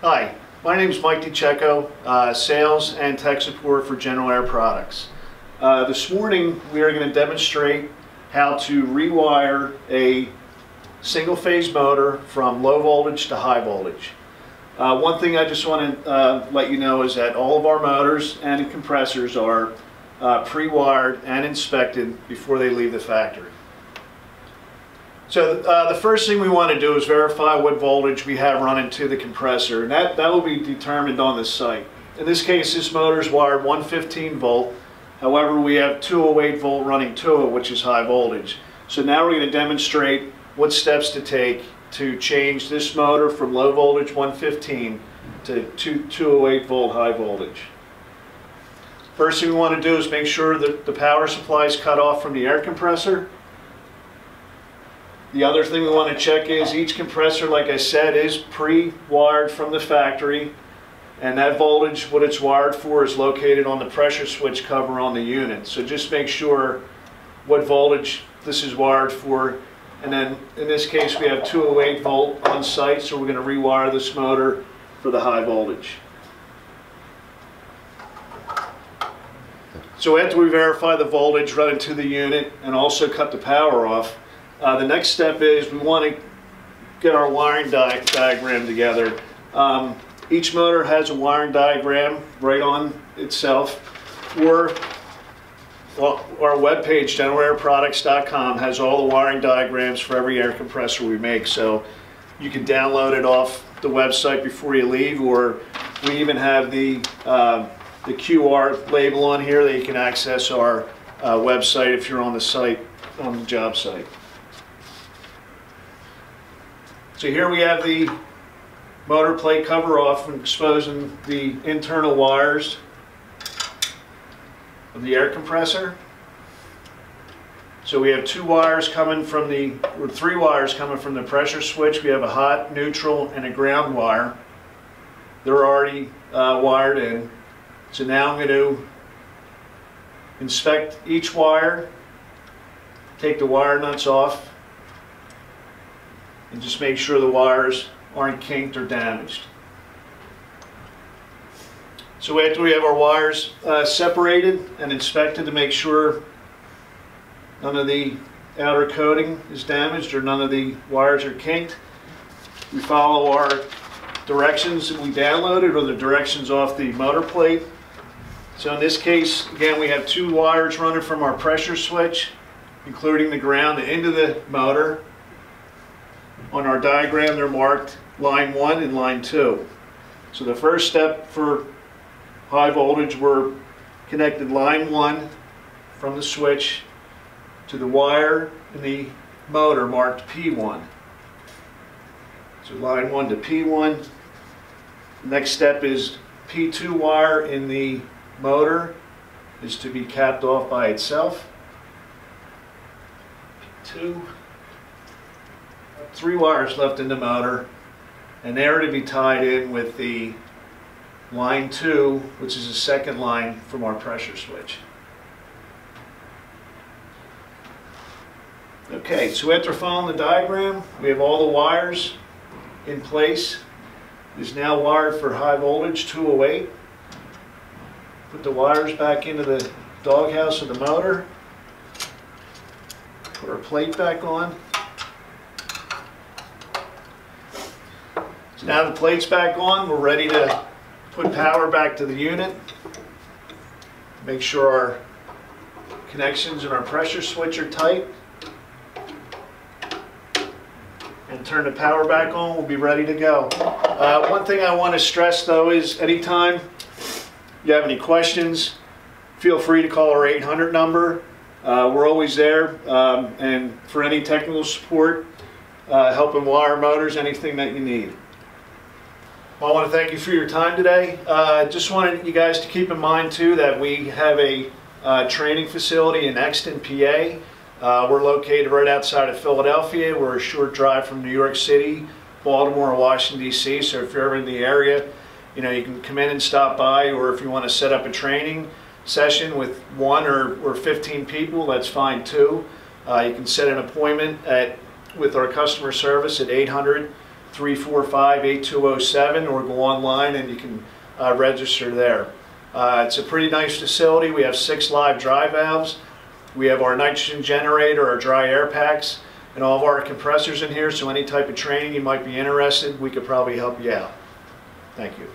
Hi, my name is Mike DeCecco, uh, sales and tech support for General Air Products. Uh, this morning we are going to demonstrate how to rewire a single phase motor from low voltage to high voltage. Uh, one thing I just want to uh, let you know is that all of our motors and compressors are uh, pre-wired and inspected before they leave the factory. So uh, the first thing we want to do is verify what voltage we have running to the compressor, and that, that will be determined on the site. In this case, this motor is wired 115 volt. However, we have 208 volt running to it, which is high voltage. So now we're going to demonstrate what steps to take to change this motor from low voltage 115 to 208 volt high voltage. First thing we want to do is make sure that the power supply is cut off from the air compressor. The other thing we want to check is each compressor, like I said, is pre-wired from the factory and that voltage, what it's wired for, is located on the pressure switch cover on the unit. So just make sure what voltage this is wired for. And then in this case, we have 208 volt on site, so we're going to rewire this motor for the high voltage. So after we verify the voltage running to the unit and also cut the power off, uh, the next step is we want to get our wiring di diagram together. Um, each motor has a wiring diagram right on itself. Or well, our webpage, generalairproducts.com, has all the wiring diagrams for every air compressor we make. So you can download it off the website before you leave, or we even have the, uh, the QR label on here that you can access our uh, website if you're on the site, on the job site. So here we have the motor plate cover off and exposing the internal wires of the air compressor. So we have two wires coming from the, or three wires coming from the pressure switch. We have a hot, neutral, and a ground wire. They're already uh, wired in. So now I'm going to inspect each wire, take the wire nuts off, and just make sure the wires aren't kinked or damaged. So after we have our wires uh, separated and inspected to make sure none of the outer coating is damaged or none of the wires are kinked, we follow our directions that we downloaded or the directions off the motor plate. So in this case, again, we have two wires running from our pressure switch, including the ground into the motor. On our diagram, they're marked line 1 and line 2. So the first step for high voltage, we're connected line 1 from the switch to the wire in the motor marked P1. So line 1 to P1. Next step is P2 wire in the motor is to be capped off by itself. P2 three wires left in the motor and they're to be tied in with the line 2 which is the second line from our pressure switch. Okay, so after following the diagram, we have all the wires in place. It is now wired for high voltage 208. Put the wires back into the doghouse of the motor. Put our plate back on. So now the plate's back on, we're ready to put power back to the unit. Make sure our connections and our pressure switch are tight. And turn the power back on, we'll be ready to go. Uh, one thing I want to stress though is anytime you have any questions, feel free to call our 800 number. Uh, we're always there um, and for any technical support, uh, helping wire motors, anything that you need. Well, I want to thank you for your time today. Uh, just wanted you guys to keep in mind too that we have a uh, training facility in Exton, PA. Uh, we're located right outside of Philadelphia. We're a short drive from New York City, Baltimore, Washington, D.C. So if you're ever in the area, you know, you can come in and stop by, or if you want to set up a training session with one or, or 15 people, that's fine too. Uh, you can set an appointment at with our customer service at 800 345-8207 or go online and you can uh, register there. Uh, It's a pretty nice facility. We have six live dry valves. We have our nitrogen generator, our dry air Pacs, and all of our compressors in here, so any type of training you might be interested, we could probably help you out. Thank you.